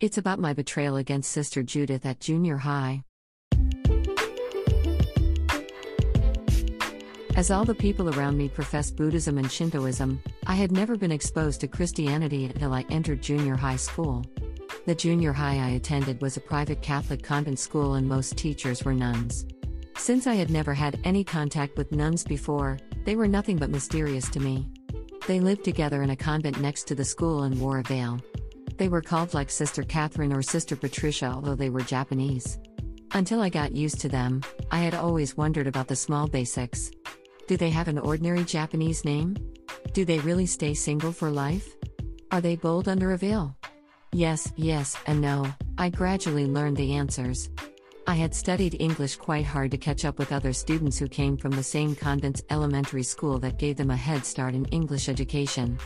It's about my betrayal against Sister Judith at junior high. As all the people around me profess Buddhism and Shintoism, I had never been exposed to Christianity until I entered junior high school. The junior high I attended was a private Catholic convent school, and most teachers were nuns. Since I had never had any contact with nuns before, they were nothing but mysterious to me. They lived together in a convent next to the school and wore a veil. They were called like Sister Catherine or Sister Patricia, although they were Japanese. Until I got used to them, I had always wondered about the small basics. Do they have an ordinary Japanese name? Do they really stay single for life? Are they bold under a veil? Yes, yes, and no. I gradually learned the answers. I had studied English quite hard to catch up with other students who came from the same convent's elementary school that gave them a head start in English education.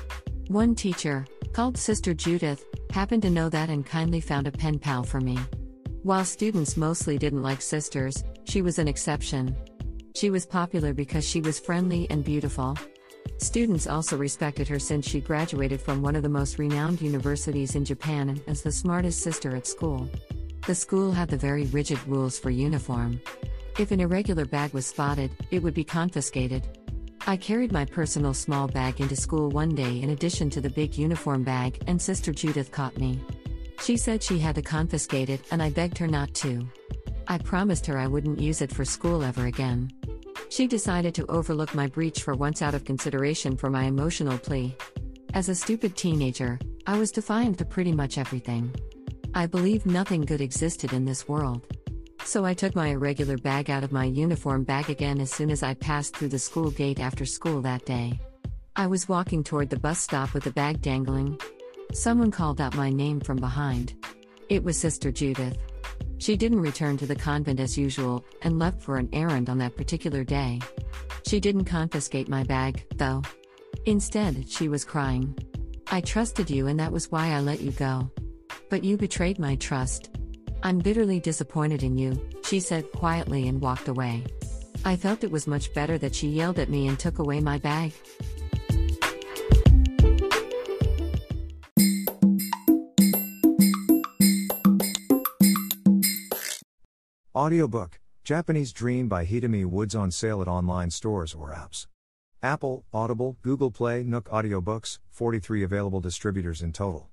One teacher, called Sister Judith, happened to know that and kindly found a pen pal for me. While students mostly didn't like sisters, she was an exception. She was popular because she was friendly and beautiful. Students also respected her since she graduated from one of the most renowned universities in Japan and as the smartest sister at school. The school had the very rigid rules for uniform. If an irregular bag was spotted, it would be confiscated. I carried my personal small bag into school one day in addition to the big uniform bag, and Sister Judith caught me. She said she had to confiscate it, and I begged her not to. I promised her I wouldn't use it for school ever again. She decided to overlook my breach for once out of consideration for my emotional plea. As a stupid teenager, I was defiant to pretty much everything. I believed nothing good existed in this world. So I took my irregular bag out of my uniform bag again as soon as I passed through the school gate after school that day. I was walking toward the bus stop with the bag dangling. Someone called out my name from behind. It was Sister Judith. She didn't return to the convent as usual and left for an errand on that particular day. She didn't confiscate my bag, though. Instead, she was crying. I trusted you and that was why I let you go. But you betrayed my trust. I'm bitterly disappointed in you, she said quietly and walked away. I felt it was much better that she yelled at me and took away my bag. Audiobook Japanese Dream by Hitomi Woods on sale at online stores or apps. Apple, Audible, Google Play, Nook Audiobooks, 43 available distributors in total.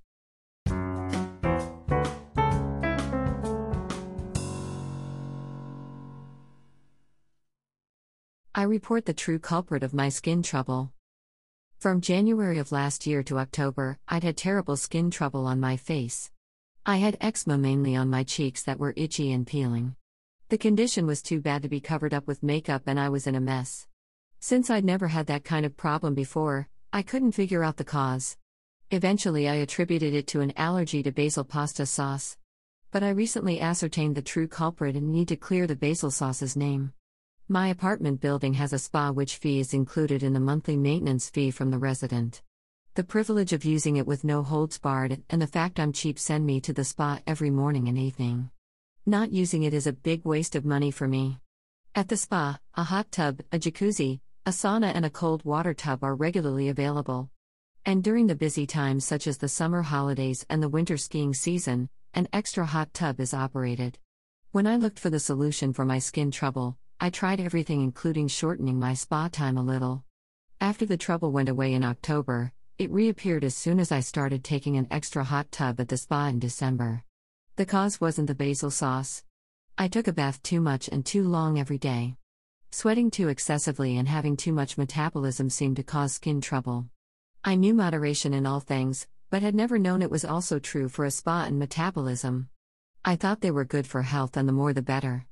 I report the true culprit of my skin trouble. From January of last year to October, I'd had terrible skin trouble on my face. I had eczema mainly on my cheeks that were itchy and peeling. The condition was too bad to be covered up with makeup, and I was in a mess. Since I'd never had that kind of problem before, I couldn't figure out the cause. Eventually, I attributed it to an allergy to basil pasta sauce. But I recently ascertained the true culprit and need to clear the basil sauce's name. My apartment building has a spa which fee is included in the monthly maintenance fee from the resident. The privilege of using it with no holds barred and the fact I'm cheap send me to the spa every morning and evening. Not using it is a big waste of money for me. At the spa, a hot tub, a jacuzzi, a sauna, and a cold water tub are regularly available. And during the busy times such as the summer holidays and the winter skiing season, an extra hot tub is operated. When I looked for the solution for my skin trouble, I tried everything, including shortening my spa time a little. After the trouble went away in October, it reappeared as soon as I started taking an extra hot tub at the spa in December. The cause wasn't the basil sauce. I took a bath too much and too long every day. Sweating too excessively and having too much metabolism seemed to cause skin trouble. I knew moderation in all things, but had never known it was also true for a spa and metabolism. I thought they were good for health and the more the better.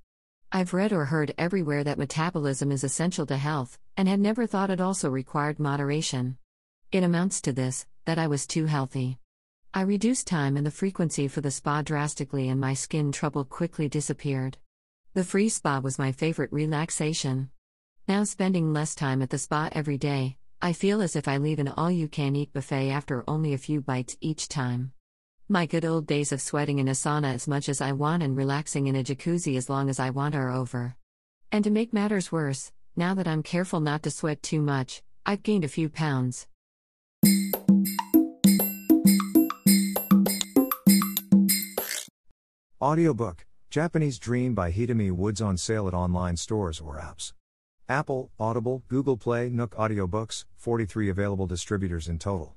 I've read or heard everywhere that metabolism is essential to health, and had never thought it also required moderation. It amounts to this that I was too healthy. I reduced time and the frequency for the spa drastically, and my skin trouble quickly disappeared. The free spa was my favorite relaxation. Now, spending less time at the spa every day, I feel as if I leave an all you can eat buffet after only a few bites each time. My good old days of sweating in a sauna as much as I want and relaxing in a jacuzzi as long as I want are over. And to make matters worse, now that I'm careful not to sweat too much, I've gained a few pounds. Audiobook Japanese Dream by Hitomi Woods on sale at online stores or apps. Apple, Audible, Google Play, Nook Audiobooks, 43 available distributors in total.